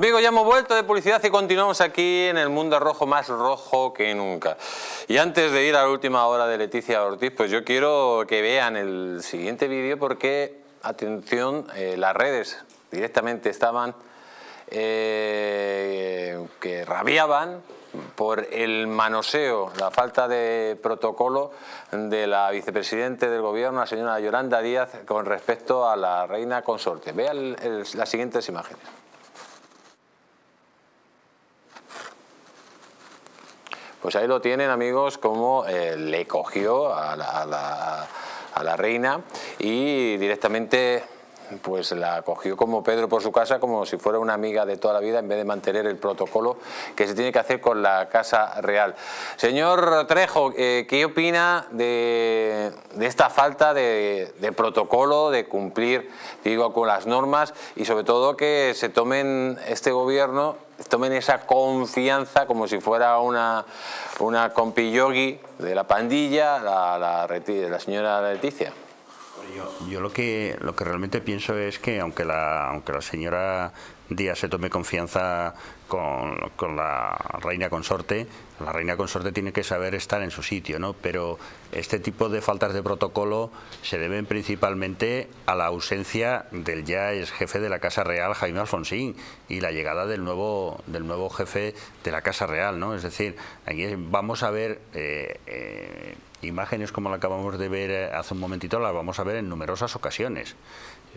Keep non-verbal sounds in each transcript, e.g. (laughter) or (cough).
Amigos, ya hemos vuelto de publicidad y continuamos aquí en el mundo rojo más rojo que nunca. Y antes de ir a la última hora de Leticia Ortiz, pues yo quiero que vean el siguiente vídeo porque, atención, eh, las redes directamente estaban eh, que rabiaban por el manoseo, la falta de protocolo de la vicepresidente del gobierno, la señora Yolanda Díaz, con respecto a la reina consorte. Vean las siguientes imágenes. Pues ahí lo tienen amigos como eh, le cogió a la, reina y directamente pues la cogió como Pedro por su casa, como si fuera una amiga de toda la vida, en vez de mantener el protocolo que se tiene que hacer con la Casa Real. Señor Trejo, eh, ¿qué opina de, esta falta de, protocolo, de cumplir, digo, con las normas y sobre todo que se tomen este gobierno tomen esa confianza como si fuera una, una yogi de la pandilla, la, la, la señora Leticia. Yo, lo que lo que realmente pienso es que aunque la aunque la señora Díaz se tome confianza con, con, la reina consorte, la reina consorte tiene que saber estar en su sitio, ¿no? Pero este tipo de faltas de protocolo se deben principalmente a la ausencia del ya ex jefe de la Casa Real, Jaime Alfonsín, y la llegada del nuevo, del nuevo jefe de la Casa Real, ¿no? Es decir, aquí vamos a ver eh, eh, imágenes como la acabamos de ver eh, hace un momentito, las vamos a ver en numerosas ocasiones.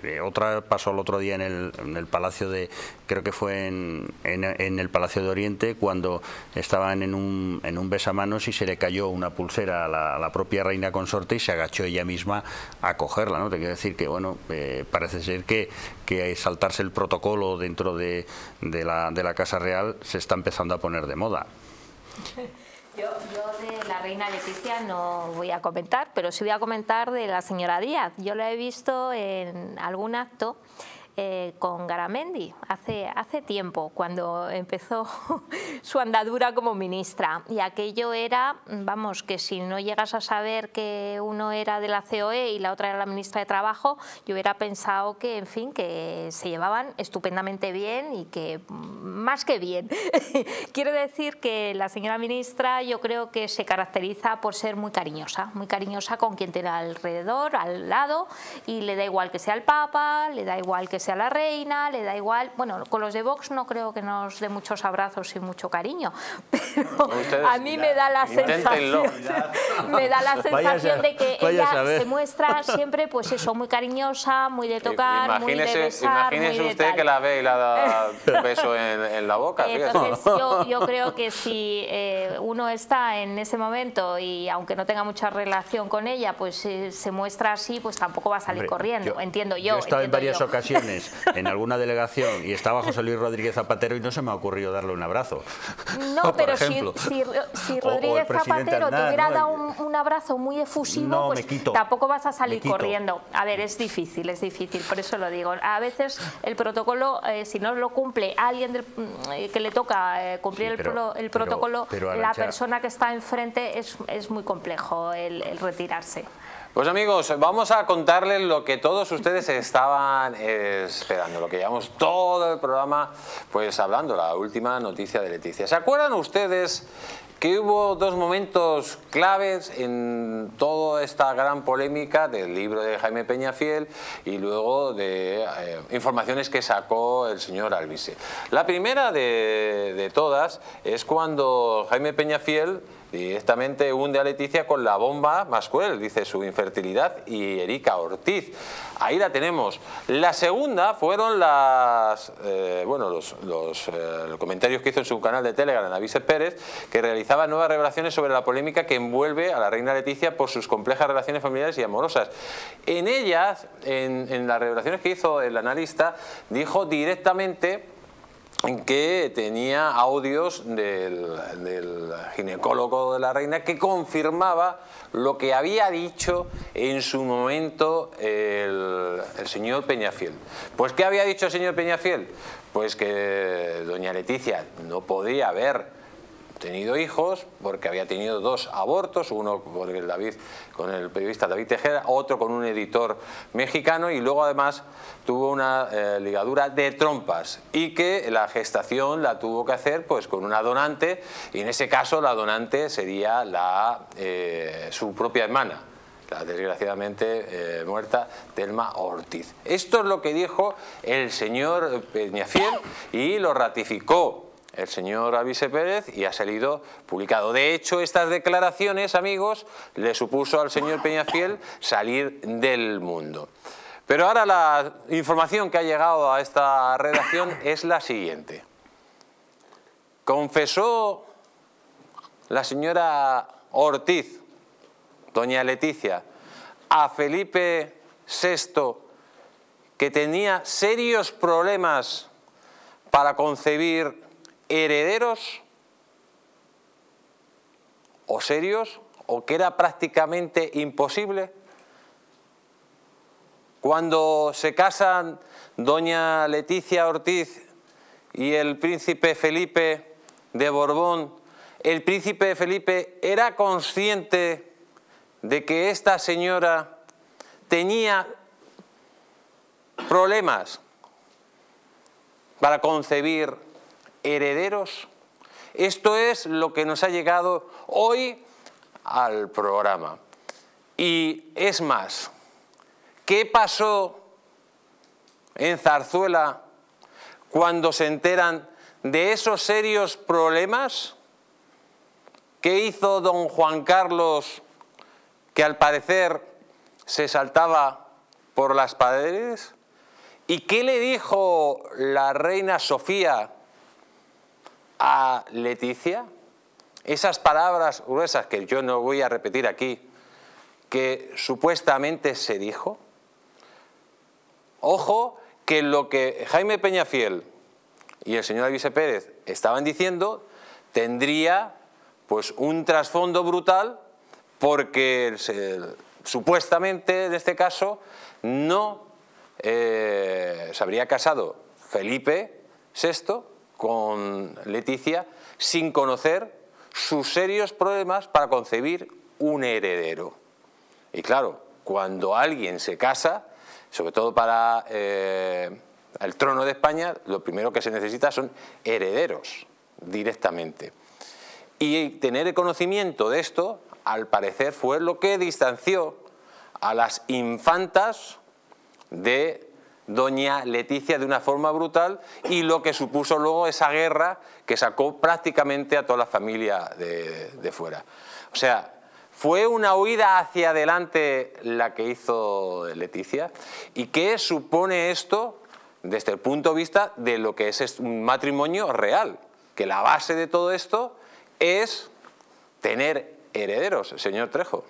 Eh, otra pasó el otro día en el, Palacio de, creo que fue en, en, el Palacio de Oriente, cuando estaban en un, en un besamanos y se le cayó una pulsera a la, propia reina consorte y se agachó ella misma a cogerla. ¿no? Te quiero decir que, bueno, eh, parece ser que, que saltarse el protocolo dentro de, de, la, de la Casa Real se está empezando a poner de moda. (laughs) Yo, de la reina Leticia no voy a comentar, pero sí voy a comentar de la señora Díaz. Yo la he visto en algún acto eh, con Garamendi hace, hace tiempo, cuando empezó (laughs) su andadura como ministra. Y aquello era, vamos, que si no llegas a saber que uno era de la COE y la otra era la ministra de Trabajo, yo hubiera pensado que, en fin, que se llevaban estupendamente bien y que más que bien. (laughs) Quiero decir que la señora ministra yo creo que se caracteriza por ser muy cariñosa, muy cariñosa con quien tiene alrededor, al lado, y le da igual que sea el Papa, le da igual que sea la reina, le da igual, bueno, con los de Vox no creo que nos dé muchos abrazos y mucho cariño, (laughs) pero a mí me da la sensación, (laughs) me da la sensación de que ella se muestra siempre, pues eso, muy cariñosa, muy de tocar, muy de besar, Imagínese usted que la ve y la da (laughs) beso en, la boca. Entonces yo, yo, creo que si eh, uno está en ese momento y aunque no tenga mucha relación con ella, pues eh, se muestra así, pues tampoco va a salir corriendo, entiendo yo. Yo he estado en varias ocasiones en alguna delegación y estaba José Luis Rodríguez Zapatero y no se me ha ocurrido darle un abrazo. No, (laughs) pero si, si, Rodríguez Zapatero te hubiera dado un, abrazo muy efusivo, pues tampoco vas a salir corriendo. A ver, es difícil, es difícil, por eso lo digo. A veces el protocolo, eh, si no lo cumple alguien mm, que le toca eh, cumplir el, protocolo, la persona que está enfrente es, es muy complejo el retirarse. Pues amigos, vamos a contarles lo que todos ustedes estaban esperando, lo que llevamos todo el programa pues hablando, la última noticia de Leticia. ¿Se acuerdan ustedes que hubo dos momentos claves en toda esta gran polémica del libro de Jaime Peñafiel y luego de eh, informaciones que sacó el señor Alvise. La primera de, de todas es cuando Jaime Peñafiel directamente hunde a Leticia con la bomba más cruel, dice su infertilidad y Erika Ortiz. Ahí la tenemos. La segunda fueron las, eh, bueno, los, eh, comentarios que hizo en su canal de Telegram Avise Pérez, que realizaba nuevas revelaciones sobre la polémica que envuelve a la reina Leticia por sus complejas relaciones familiares y amorosas. En ellas, en las revelaciones que hizo el analista, dijo directamente que tenía audios del, ginecólogo de la reina que confirmaba lo que había dicho en su momento el, el, señor Peñafiel. Pues ¿qué había dicho el señor Peñafiel? Pues que doña Leticia no podía haber tenido hijos porque había tenido dos abortos, uno con el, periodista David Tejera, otro con un editor mexicano y luego además tuvo una eh, ligadura de trompas y que la gestación la tuvo que hacer pues con una donante y en ese caso la donante sería la, eh, su propia hermana la desgraciadamente eh, muerta Telma Ortiz. Esto es lo que dijo el señor Peñafiel y lo ratificó el señor Avise Pérez y ha salido publicado. De hecho, estas declaraciones, amigos, le supuso al señor Peñafiel salir del mundo. Pero ahora la información que ha llegado a esta redacción es la siguiente. Confesó la señora Ortiz, doña Leticia, a Felipe VI que tenía serios problemas para concebir herederos o serios o que era prácticamente imposible. Cuando se casan doña Leticia Ortiz y el príncipe Felipe de Borbón, el príncipe Felipe era consciente de que esta señora tenía problemas para concebir herederos. Esto es lo que nos ha llegado hoy al programa. Y es más, ¿qué pasó en Zarzuela cuando se enteran de esos serios problemas? ¿Qué hizo don Juan Carlos que al parecer se saltaba por las paredes? ¿Y qué le dijo la reina Sofía a Leticia, esas palabras gruesas que yo no voy a repetir aquí, que supuestamente se dijo, ojo que lo que Jaime Peñafiel y el señor Avise Pérez estaban diciendo tendría pues un trasfondo brutal porque supuestamente en este caso no eh, se habría casado Felipe VI con Leticia sin conocer sus serios problemas para concebir un heredero. Y claro, cuando alguien se casa, sobre todo para eh, el trono de España, lo primero que se necesita son herederos directamente. Y tener el conocimiento de esto, al parecer, fue lo que distanció a las infantas de doña Leticia de una forma brutal y lo que supuso luego esa guerra que sacó prácticamente a toda la familia de, fuera. O sea, fue una huida hacia adelante la que hizo Leticia. ¿Y qué supone esto desde el punto de vista de lo que es un matrimonio real? Que la base de todo esto es tener herederos, señor Trejo.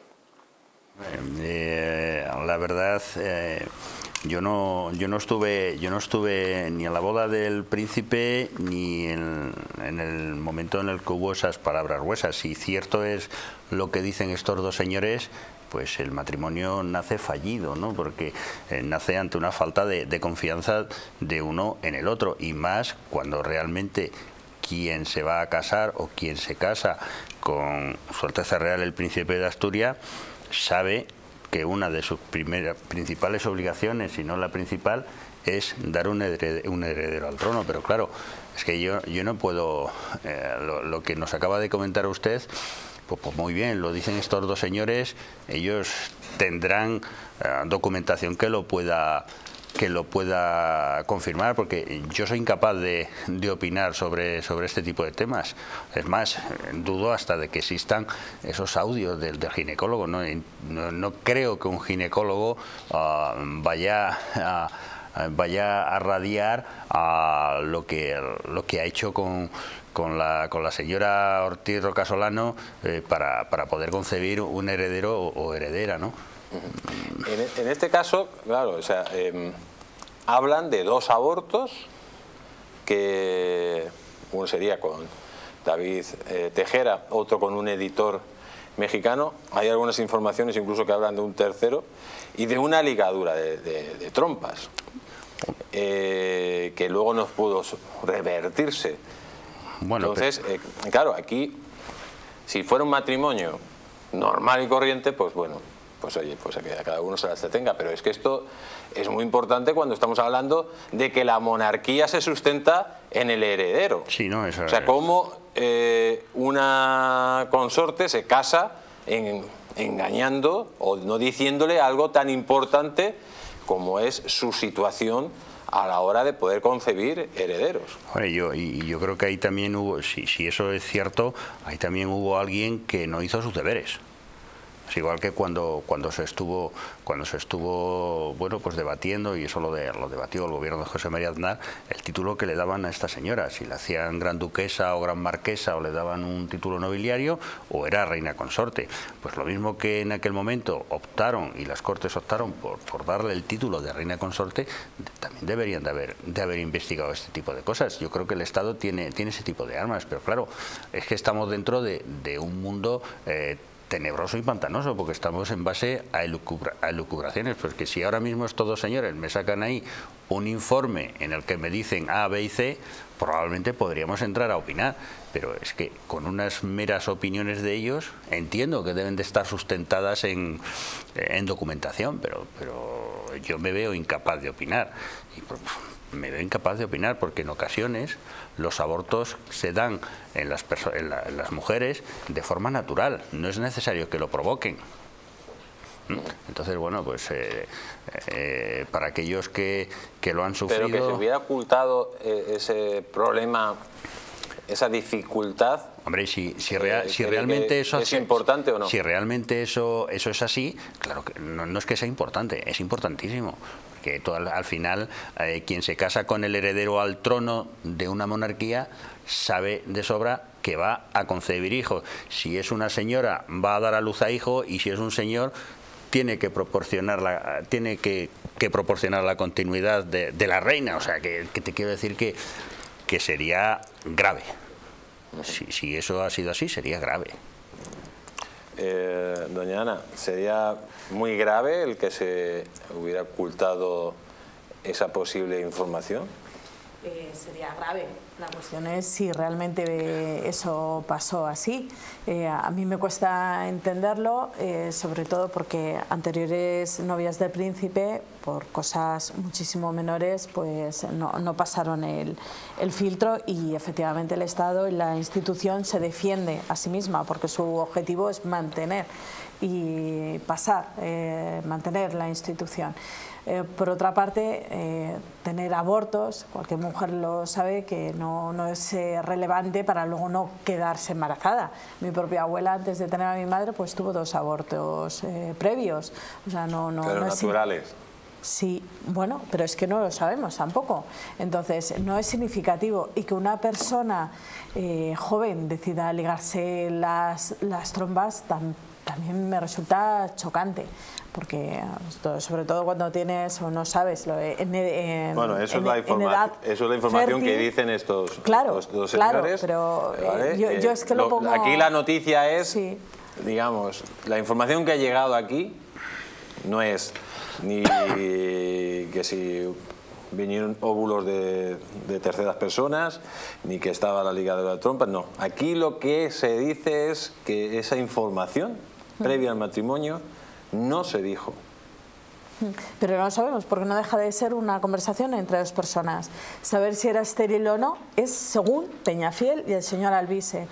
Eh, la verdad... Eh, yo no, yo no estuve, yo no estuve ni en la boda del príncipe ni en, el momento en el que hubo esas palabras huesas. Si cierto es lo que dicen estos dos señores, pues el matrimonio nace fallido, ¿no? Porque eh, nace ante una falta de, confianza de uno en el otro y más cuando realmente quien se va a casar o quien se casa con Su Alteza Real el Príncipe de Asturias sabe que una de sus primeras, principales obligaciones, si no la principal, es dar un heredero, al trono. Pero claro, es que yo, yo no puedo, eh, lo, que nos acaba de comentar usted, pues, pues, muy bien, lo dicen estos dos señores, ellos tendrán eh, documentación que lo pueda que lo pueda confirmar, porque yo soy incapaz de, opinar sobre, sobre este tipo de temas. Es más, dudo hasta de que existan esos audios del, ginecólogo. ¿no? No, creo que un ginecólogo ah, vaya a vaya a radiar a lo que lo que ha hecho con, con la, con la señora Ortiz Rocasolano eh, para, para poder concebir un heredero o, heredera, ¿no? En, este caso, claro, o sea, em, hablan de dos abortos que uno sería con David eh, Tejera, otro con un editor mexicano. Hay algunas informaciones incluso que hablan de un tercero y de una ligadura de, trompas eh, que luego no pudo revertirse. Bueno, Entonces, eh, claro, aquí Si fuera un matrimonio normal y corriente, pues bueno, pues oye, pues a cada uno se las detenga. Pero es que esto es muy importante cuando estamos hablando de que la monarquía se sustenta en el heredero. Sí, no, o sea, cómo eh, una consorte se casa engañando o no diciéndole algo tan importante como es su situación a la hora de poder concebir herederos. yo, y yo creo que ahí también hubo, si, si eso es cierto, ahí también hubo alguien que no hizo sus deberes igual que cuando, cuando se estuvo, cuando se estuvo bueno, pues debatiendo, y eso lo, de, lo debatió el gobierno de José María Aznar, el título que le daban a esta señora, si le hacían gran duquesa o gran marquesa o le daban un título nobiliario o era reina consorte. Pues lo mismo que en aquel momento optaron y las cortes optaron por, por darle el título de reina consorte, también deberían de haber, de haber investigado este tipo de cosas. Yo creo que el Estado tiene, tiene ese tipo de armas, pero claro, es que estamos dentro de, un mundo eh, tenebroso y pantanoso, porque estamos en base a, elucubraciones. Porque si ahora mismo estos señores me sacan ahí un informe en el que me dicen A, B y C, probablemente podríamos entrar a opinar. Pero es que con unas meras opiniones de ellos, entiendo que deben de estar sustentadas en, en documentación, pero, pero yo me veo incapaz de opinar. Y pues, me veo incapaz de opinar porque en ocasiones los abortos se dan en las, en, las mujeres de forma natural, no es necesario que lo provoquen. Entonces, bueno, pues eh, eh, para aquellos que, que, lo han sufrido... Pero que se hubiera ocultado eh, ese problema, esa dificultad... Hombre, si, si, si realmente eso es importante o no. Si realmente eso, eso es así, claro que no, no es que sea importante, es importantísimo que al final eh, quien se casa con el heredero al trono de una monarquía sabe de sobra que va a concebir hijos. Si es una señora va a dar a luz a hijo y si es un señor tiene que proporcionar la, tiene que, proporcionar la continuidad de, la reina. O sea, que, te quiero decir que, que sería grave. Si, si eso ha sido así, sería grave. Eh, doña Ana, sería muy grave el que se hubiera ocultado esa posible información. Eh, sería grave. La cuestión es si realmente eso pasó así. Eh, a mí me cuesta entenderlo, eh, sobre todo porque anteriores novias del príncipe, por cosas muchísimo menores, pues no, pasaron el, el, filtro y efectivamente el Estado y la institución se defiende a sí misma porque su objetivo es mantener y pasar, mantener la institución. Eh, por otra parte, eh, tener abortos, cualquier mujer lo sabe que no, no es eh, relevante para luego no quedarse embarazada. Mi propia abuela, antes de tener a mi madre, pues tuvo dos abortos previos. O sea, no, no, pero naturales. Sí, bueno, pero es que no lo sabemos tampoco. Entonces, no es significativo y que una persona joven decida ligarse las, las trombas también me resulta chocante porque sobre todo cuando tienes o no sabes lo en, bueno eso, es la información, eso es la información que dicen estos claro, dos claro, pero eh, yo, yo, es que lo, pongo... aquí la noticia es digamos la información que ha llegado aquí no es ni que si vinieron óvulos de, de, terceras personas, ni que estaba la Liga de la Trompa, no. Aquí lo que se dice es que esa información previa al matrimonio no se dijo. Pero no lo sabemos, porque no deja de ser una conversación entre dos personas. Saber si era estéril o no es según Peñafiel y el señor Albise.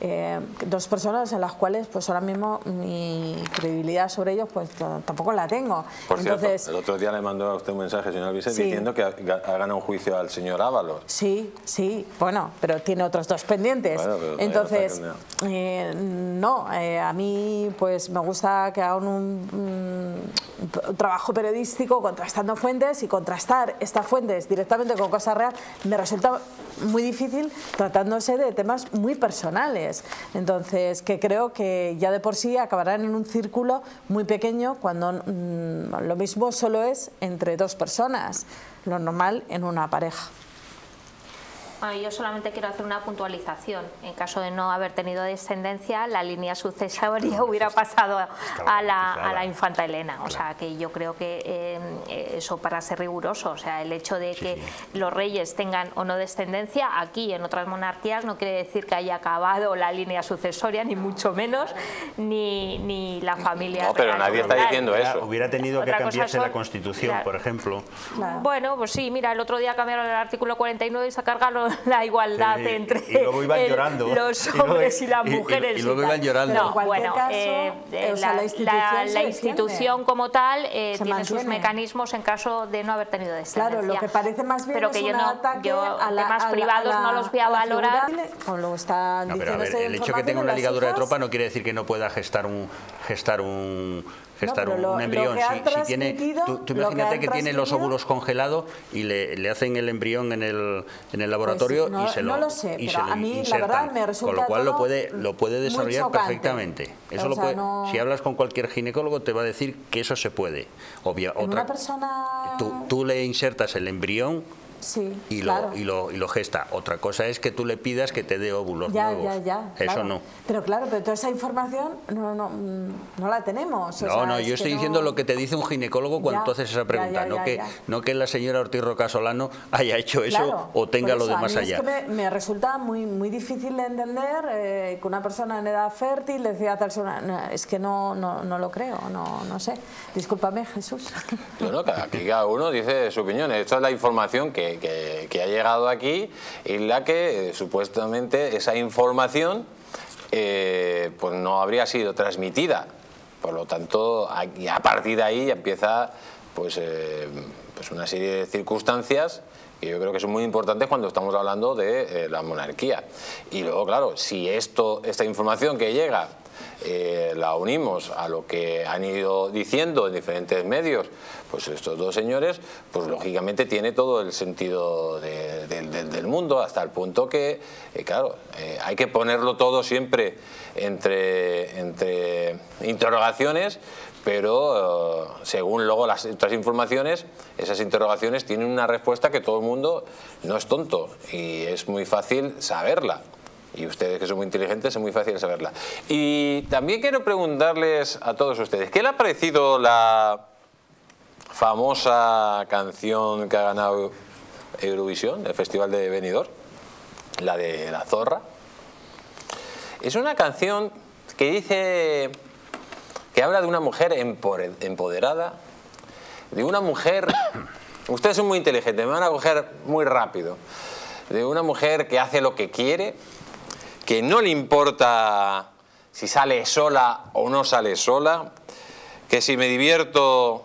Eh, dos personas en las cuales pues ahora mismo mi credibilidad sobre ellos pues tampoco la tengo. Por Entonces, cierto, el otro día le mandó a usted un mensaje, señor Albise, diciendo que ha, ganado un juicio al señor Ábalos. Sí, sí, bueno, pero tiene otros dos pendientes. Entonces, eh, no, eh, a mí pues me gusta que hagan un, un, trabajo periodístico contrastando fuentes y contrastar estas fuentes directamente con cosas reales me resulta muy difícil tratándose de temas muy personales. Entonces, que creo que ya de por sí acabarán en un círculo muy pequeño cuando mm, lo mismo solo es entre dos personas, lo normal en una pareja. Bueno, yo solamente quiero hacer una puntualización. En caso de no haber tenido descendencia, la línea sucesoria (laughs) hubiera pasado a la, a la infanta Elena. O sea, que yo creo que eh, eso para ser riguroso, o sea, el hecho de que los reyes tengan o no descendencia, aquí en otras monarquías no quiere decir que haya acabado la línea sucesoria, ni mucho menos, ni, ni la familia. No, pero real nadie está diciendo eso. Hubiera tenido que Otra cambiarse la Constitución, por ejemplo. Claro. Bueno, pues sí, mira, el otro día cambiaron el artículo 49 y se cargaron (laughs) la igualdad Sí, entre y luego iban el- llorando. los (laughs) Y luego- hombres y las y- y- mujeres. y luego iban llorando. No, bueno, caso, eh, eh, o sea, la, la institución la- institución como tal eh, tiene sus mantiene. mecanismos en caso de no haber tenido descendencia. Claro, lo que parece más bien Pero es que un yo no, ataque yo a la, temas a la- privados a no los voy a, a valorar. lo está No, pero a diciendo ver, esta el hecho que tenga una ligadura de tropa no quiere decir que no pueda gestar un gestar un gestar un, lo- un lo embrión. Si, si tiene, tú, tú lo que imagínate que, tiene los óvulos congelados y le, le hacen el embrión en el, en el laboratorio Pues no- y se lo, no lo sé, y pero se lo a mí, la insertan. verdad, me resulta Con lo cual lo puede, lo puede desarrollar perfectamente. Eso O lo puede, no- Si hablas con cualquier ginecólogo te va a decir que eso se puede. Obvia, otra, una persona... tú, tú le insertas el embrión Sí, y, claro. lo, y, lo, y lo gesta. Otra cosa es que tú le pidas que te dé óvulos Ya, nuevos. ya, ya. Eso claro. no. Pero claro, pero toda esa información no, no, no la tenemos. o No, sea, no, es yo estoy no- diciendo lo que te dice un ginecólogo cuando Ya, tú haces esa pregunta, ya, no, ya, que, ya. no que la señora Ortiz Rocasolano haya hecho eso Claro, o tenga lo de más mí allá. Es que me, me resulta muy, muy difícil de entender eh, que una persona en edad fértil decida a tal persona. no, es que no, no, no lo creo, no, no sé. Discúlpame, Jesús. Bueno, cada- aquí cada uno dice su opinión. Esta es la información que, que- ha llegado aquí y la que eh, supuestamente esa información eh, pues no habría sido transmitida. Por lo tanto, a, a partir de ahí empieza pues, eh, pues una serie de circunstancias que yo creo que son muy importantes cuando estamos hablando de la monarquía. Y luego, claro, si esto, esta información que llega eh, la unimos a lo que han ido diciendo en diferentes medios, pues estos dos señores, pues lógicamente tiene todo el sentido de- de- de- del mundo, hasta el punto que, eh, claro, eh, hay que ponerlo todo siempre entre, entre interrogaciones, pero según luego las otras informaciones, esas interrogaciones tienen una respuesta que todo el mundo no es tonto y es muy fácil saberla. Y ustedes que son muy inteligentes es muy fácil saberla. Y también quiero preguntarles a todos ustedes, ¿qué le ha parecido la famosa canción que ha ganado Eurovisión, el Festival de Benidorm? La de La Zorra. Es una canción que dice que habla de una mujer empoderada, de una mujer, (coughs) ustedes son muy inteligentes, me van a coger muy rápido, de una mujer que hace lo que quiere, que no le importa si sale sola o no sale sola, que si me divierto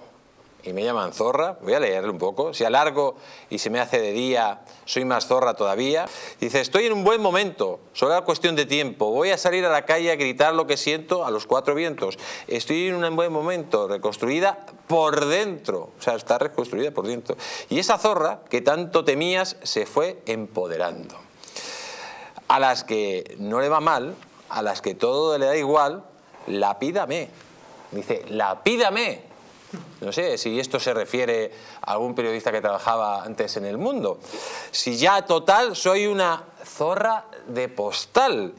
y me llaman zorra, voy a leerle un poco, si alargo y se me hace de día, soy más zorra todavía. Dice, estoy en un buen momento, solo cuestión de tiempo, voy a salir a la calle a gritar lo que siento a los cuatro vientos. Estoy en un buen momento, reconstruida por dentro, o sea, está reconstruida por dentro. Y esa zorra que tanto temías se fue empoderando a las que no le va mal, a las que todo le da igual, lapídame. Dice, lapídame. No sé si esto se refiere a algún periodista que trabajaba antes en el mundo. Si ya total soy una zorra de postal.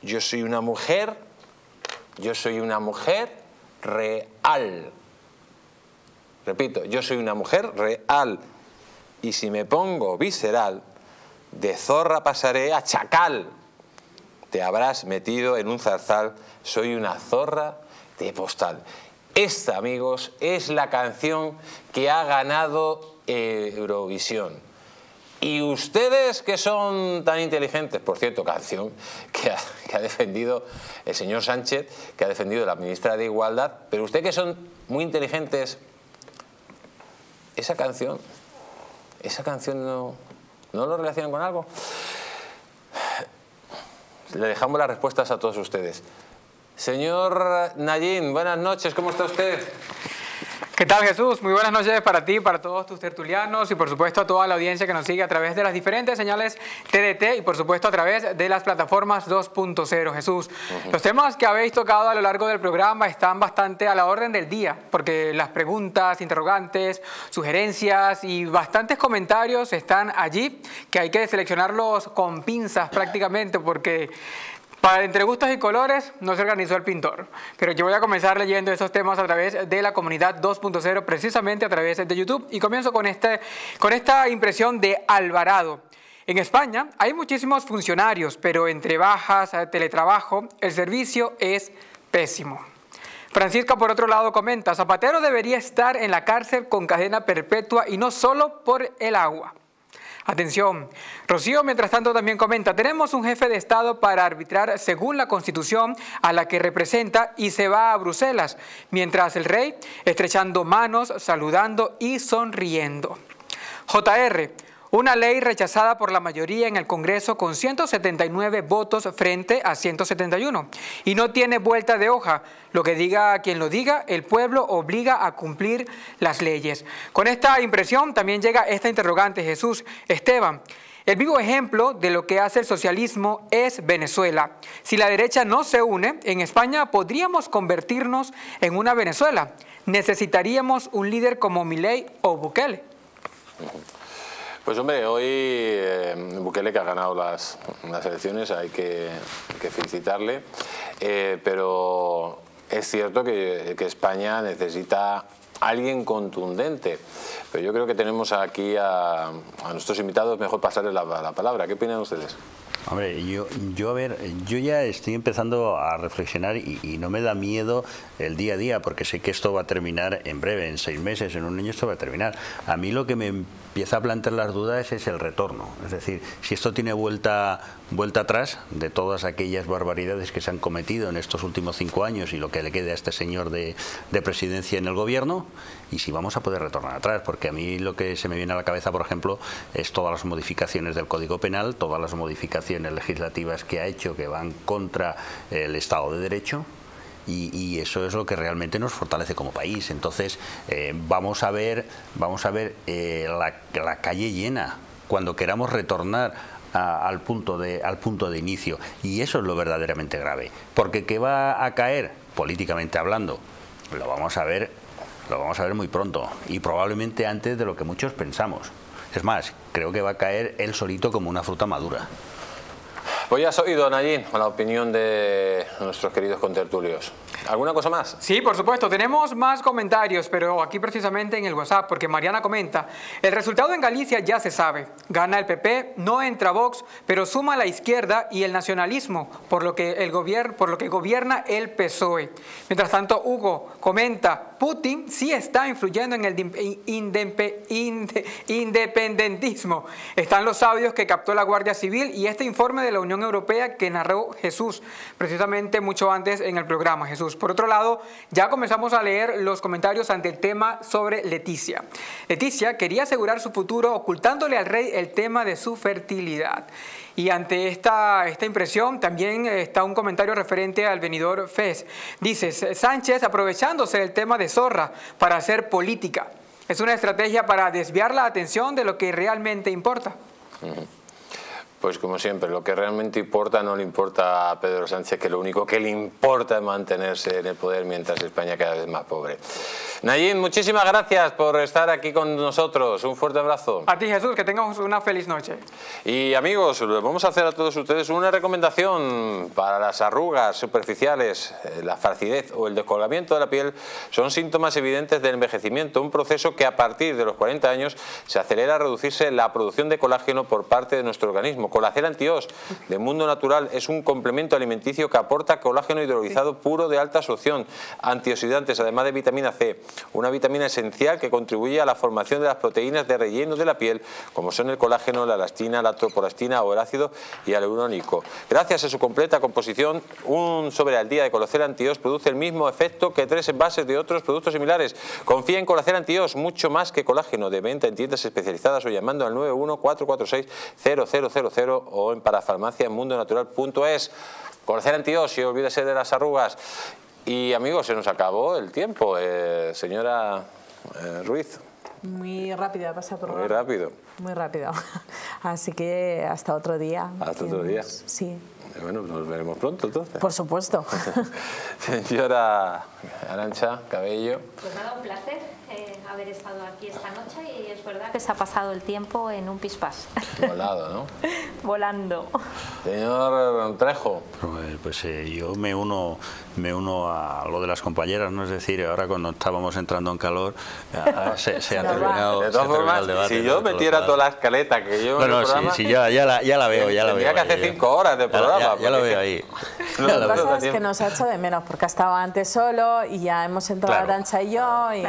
Yo soy una mujer, yo soy una mujer real. Repito, yo soy una mujer real. Y si me pongo visceral, de zorra pasaré a chacal. Te habrás metido en un zarzal, soy una zorra de postal. Esta, amigos, es la canción que ha ganado eh, Eurovisión. Y ustedes que son tan inteligentes, por cierto, canción que ha, que ha defendido el señor Sánchez, que ha defendido la ministra de Igualdad, pero ustedes que son muy inteligentes, esa canción, esa canción no, ¿no lo relacionan con algo? Le dejamos las respuestas a todos ustedes. Señor Nayin, buenas noches, ¿cómo está usted? ¿Qué tal Jesús? Muy buenas noches para ti, para todos tus tertulianos y por supuesto a toda la audiencia que nos sigue a través de las diferentes señales TDT y por supuesto a través de las plataformas 2.0. Jesús, los temas que habéis tocado a lo largo del programa están bastante a la orden del día porque las preguntas, interrogantes, sugerencias y bastantes comentarios están allí que hay que seleccionarlos con pinzas prácticamente porque para entre gustos y colores no se organizó el pintor, pero yo voy a comenzar leyendo esos temas a través de la comunidad 2.0, precisamente a través de YouTube, y comienzo con, este, con esta impresión de Alvarado. En España hay muchísimos funcionarios, pero entre bajas, teletrabajo, el servicio es pésimo. Francisca, por otro lado, comenta, Zapatero debería estar en la cárcel con cadena perpetua y no solo por el agua. Atención, Rocío mientras tanto también comenta, tenemos un jefe de Estado para arbitrar según la Constitución a la que representa y se va a Bruselas, mientras el rey estrechando manos, saludando y sonriendo. JR, una ley rechazada por la mayoría en el Congreso con 179 votos frente a 171. Y no tiene vuelta de hoja. Lo que diga quien lo diga, el pueblo obliga a cumplir las leyes. Con esta impresión también llega esta interrogante, Jesús Esteban. El vivo ejemplo de lo que hace el socialismo es Venezuela. Si la derecha no se une, en España podríamos convertirnos en una Venezuela. Necesitaríamos un líder como Milei o Bukele. Pues hombre, hoy eh, Bukele que ha ganado las, elecciones, hay que, felicitarle, eh, pero es cierto que, España necesita alguien contundente. Pero yo creo que tenemos aquí a, nuestros invitados, mejor pasarles la, la palabra. ¿Qué opinan ustedes? Hombre, yo, yo a ver, yo ya estoy empezando a reflexionar y, no me da miedo el día a día, porque sé que esto va a terminar en breve, en seis meses, en un año esto va a terminar. A mí lo que me empieza a plantear las dudas es el retorno. Es decir, si esto tiene vuelta, vuelta atrás de todas aquellas barbaridades que se han cometido en estos últimos cinco años y lo que le quede a este señor de, de presidencia en el gobierno, y si vamos a poder retornar atrás, porque a mí lo que se me viene a la cabeza, por ejemplo, es todas las modificaciones del Código Penal, todas las modificaciones legislativas que ha hecho que van contra el Estado de Derecho, y, eso es lo que realmente nos fortalece como país. Entonces, eh, vamos a ver, vamos a ver eh, la, calle llena cuando queramos retornar al, punto de, al punto de inicio. Y eso es lo verdaderamente grave. Porque ¿qué va a caer, políticamente hablando? Lo vamos a ver, lo vamos a ver muy pronto y probablemente antes de lo que muchos pensamos. Es más, creo que va a caer él solito como una fruta madura. Pues ya has oído, Nayín, la opinión de nuestros queridos contertulios. ¿Alguna cosa más? Sí, por supuesto. Tenemos más comentarios, pero aquí precisamente en el WhatsApp, porque Mariana comenta, el resultado en Galicia ya se sabe. Gana el PP, no entra Vox, pero suma la izquierda y el nacionalismo, por lo que, el por lo que gobierna el PSOE. Mientras tanto, Hugo comenta, Putin sí está influyendo en el independentismo. Están los audios que captó la Guardia Civil y este informe de la Unión Europea que narró Jesús, precisamente mucho antes en el programa Jesús. Por otro lado, ya comenzamos a leer los comentarios ante el tema sobre Leticia. Leticia quería asegurar su futuro ocultándole al rey el tema de su fertilidad. Y ante esta, esta impresión también está un comentario referente al venidor Fez. Dice, Sánchez aprovechándose del tema de Zorra para hacer política. Es una estrategia para desviar la atención de lo que realmente importa. Pues como siempre, lo que realmente importa no le importa a Pedro Sánchez, que lo único que le importa es mantenerse en el poder mientras España cada vez más pobre. Nayin, muchísimas gracias por estar aquí con nosotros. Un fuerte abrazo. A ti, Jesús, que tengamos una feliz noche. Y amigos, vamos a hacer a todos ustedes una recomendación para las arrugas superficiales, eh, la farcidez o el descolgamiento de la piel son síntomas evidentes del envejecimiento, un proceso que a partir de los 40 años se acelera a reducirse la producción de colágeno por parte de nuestro organismo. Colacel Antios de Mundo Natural es un complemento alimenticio que aporta colágeno hidrolizado puro de alta absorción, antioxidantes, además de vitamina C una vitamina esencial que contribuye a la formación de las proteínas de relleno de la piel, como son el colágeno, la elastina, la tropolastina o el ácido hialurónico. Gracias a su completa composición, un sobre al día de Colacel Antios produce el mismo efecto que tres envases de otros productos similares. Confía en Colacel Antios, mucho más que colágeno, de venta en tiendas especializadas o llamando al 914460000 o en parafarmacia en mundonatural.es. Colacel Antios, y olvídese de las arrugas. Y amigos, se nos acabó el tiempo. Eh, señora eh, Ruiz. Muy rápida pasa por Muy rápido. Muy rápido. (laughs) Así que hasta otro día. Hasta otro día. Sí. Bueno, nos veremos pronto entonces. Por supuesto. (laughs) Señora Arancha Cabello. Pues nada, un placer eh, haber estado aquí esta noche y es verdad que se ha pasado el tiempo en un pispás. Volado, ¿no? (laughs) Volando. Señor Trejo. Pues, pues eh, yo me uno, me uno a lo de las compañeras, ¿no? Es decir, ahora cuando estábamos entrando en calor, ya (laughs) se, se ha terminado, De se ha todas terminado formas, el debate. si ¿no? yo lo metiera toda la escaleta que yo No, no, sí, programa, sí, ya, ya, la, ya la veo, ya la veo. que ahí, hacer ya. cinco horas de Ya programa. Ya, ya lo porque- veo ahí. (laughs) Ya Lo que pasa es que nos ha hecho de menos porque estaba antes solo y ya hemos entrado Claro. Arancha y yo y se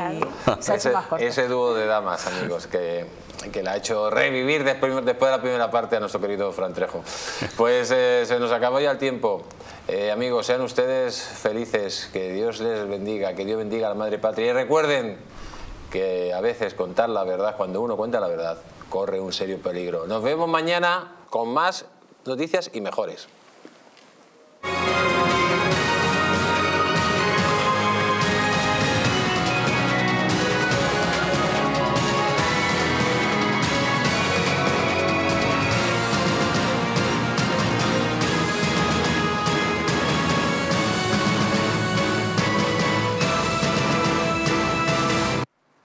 ha hecho ese, más corto. ese dúo de damas, amigos, que, que le ha hecho revivir después, después de la primera parte a nuestro querido Fran Trejo. (laughs) Pues eh, se nos acabó ya el tiempo. Eh, amigos, sean ustedes felices, que Dios les bendiga, que Dios bendiga a la Madre Patria. Y recuerden que a veces contar la verdad, cuando uno cuenta la verdad, corre un serio peligro. Nos vemos mañana con más noticias y mejores.